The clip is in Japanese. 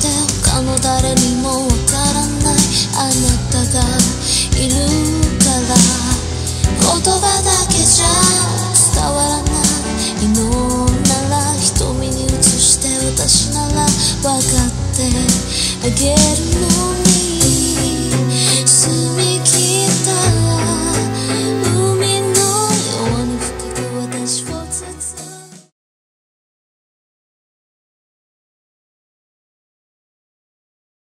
て他の誰にもわからない。あなたがいるから。言葉だけじゃ伝わらない。のなら瞳に映して私なら分かってあげるの。